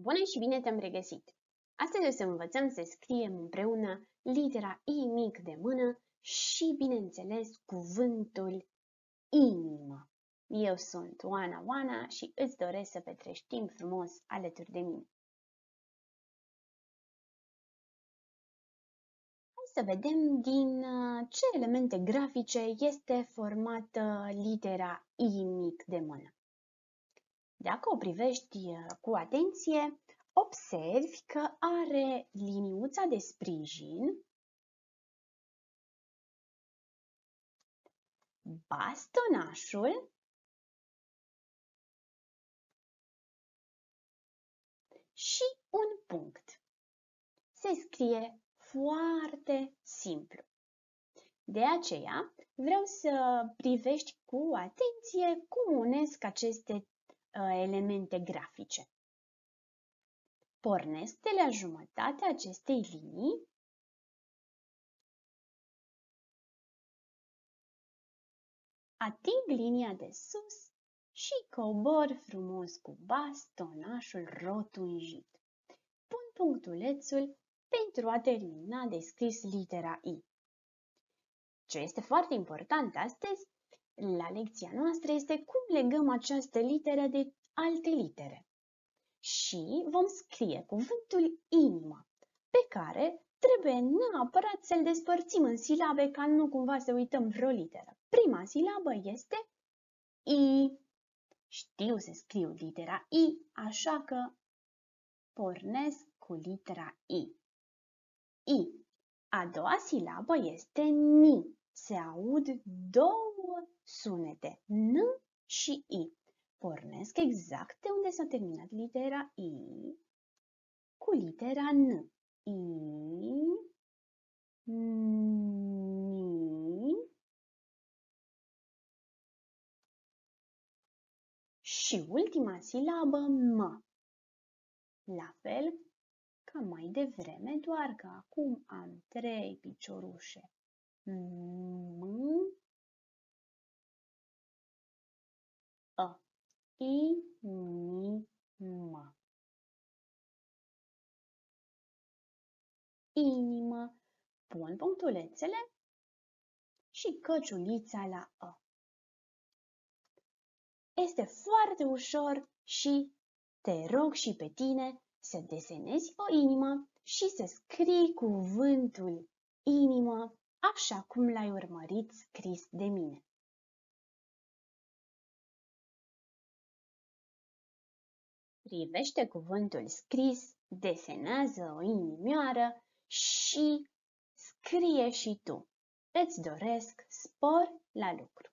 Bună și bine te-am regăsit! Astăzi o să învățăm să scriem împreună litera I mic de mână și, bineînțeles, cuvântul inimă. Eu sunt Oana Oana și îți doresc să petrești timp frumos alături de mine. Hai să vedem din uh, ce elemente grafice este formată litera I mic de mână. Dacă o privești uh, cu atenție, observi că are liniuța de sprijin, bastonașul și un punct. Se scrie foarte simplu. De aceea, vreau să privești cu atenție cum unesc aceste Uh, elemente grafice. Pornesc de la jumătatea acestei linii ating linia de sus și cobor frumos cu bastonașul rotunjit. Pun punctulețul pentru a termina de scris litera I. Ce este foarte important astăzi la lecția noastră este cum legăm această literă de alte litere. Și vom scrie cuvântul inimă, pe care trebuie neapărat să-l despărțim în silabe ca nu cumva să uităm vreo literă. Prima silabă este I. Știu să scriu litera I, așa că pornesc cu litera I. I. A doua silabă este NI. Se aud două sunete, N și I. Pornesc exact de unde s-a terminat litera I cu litera N. I, Ni și ultima silabă M. La fel ca mai devreme, doar că acum am trei piciorușe. M, inimă. Inimă. Pun punctulețele și căciulița la ă. Este foarte ușor și te rog și pe tine să desenezi o inimă și să scrii cuvântul inimă așa cum l-ai urmărit scris de mine. Privește cuvântul scris, desenează o inimioară și scrie și tu. Îți doresc spor la lucru.